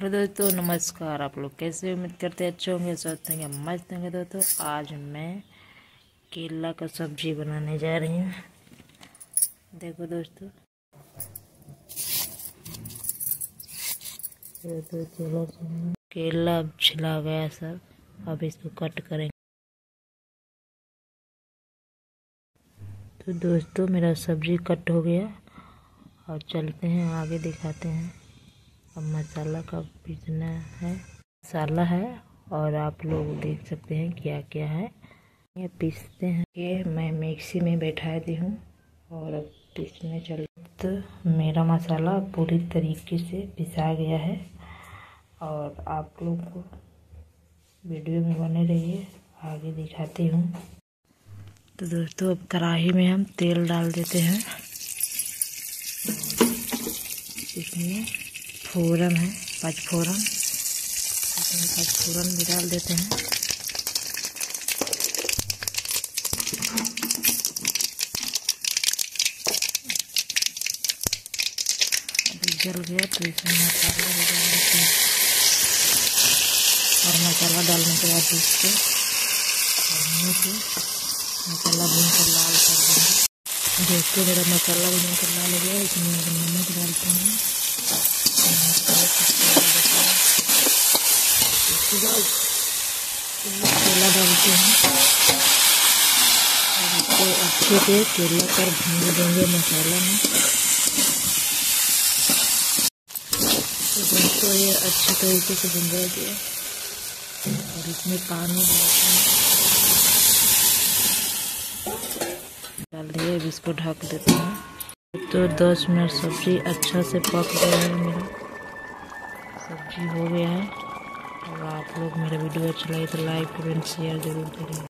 Hello दोस्तों नमस्कार आप लोग कैसे उम्मीद करते हैं अच्छे होंगे, स्वस्थ होंगे, मस्त होंगे। दोस्तों आज मैं केला का सब्ज़ी बनाने जा रही हूँ। देखो दोस्तों। तो चलो केला अब छिला गया सब। अब इसको कट करेंगे। तो दोस्तों, मेरा सब्ज़ी कट हो गया। और चलते हैं, आगे दिखाते हैं। मसाला का पीसना है। मसाला है और आप लोग देख सकते हैं क्या क्या है। ये पीसते हैं। ये मैं मिक्सी में बैठा दी हूँ और अब पीसने चल तो मेरा मसाला पूरी तरीके से पिसा गया है और आप लोग को वीडियो में बने रहिए, आगे दिखाती हूँ। तो दोस्तों, अब कढ़ाई में हम तेल डाल देते हैं। इसमें फोरन है, पचफोरन। पचफोरन भी डाल देते हैं। जल गया तो इसमें मसाला भी डाल देते हैं। और मसाला डालने के बाद इसको मसाला भून कर लाल कर देंगे। दोस्तों मेरा मसाला भून कर लाल हो गया, इसमें नमक डालते हैं। केला डालते हैं और इसको अच्छे से केला पर भून देंगे मसाला में तो दोस्तों ये अच्छे तरीके से भून जाएगी और इसमें पानी डाल दिए अब इसको ढक देते हैं तो दस मिनट सब्ज़ी अच्छा से पक गया है मेरा। सब्ज़ी हो गया है। और आप लोग मेरा वीडियो अच्छा लगे तो लाइक कमेंट शेयर ज़रूर करें